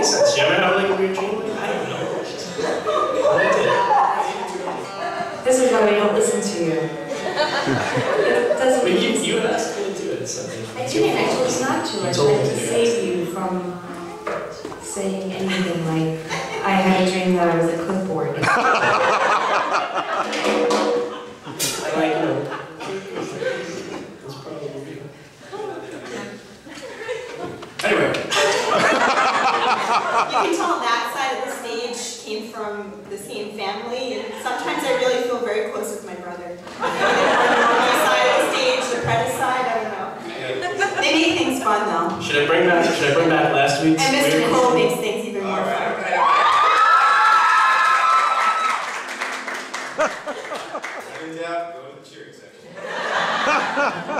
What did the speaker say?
any sense. She ever had like a weird dream? Like, I don't know. This is why we don't listen to you. it doesn't but you, you asked me to do it. So I didn't. I chose not to. I tried to save you from saying anything like, I had a dream that I was a clipboard. I like her. Anyway. You can tell that side of the stage came from the same family, and sometimes I really feel very close with my brother. The side of the stage, the Prentice side, I don't know. They make things fun though. should I bring back, should I bring back last week's? And Mr. weird- Cole makes things even more fun. When in doubt, go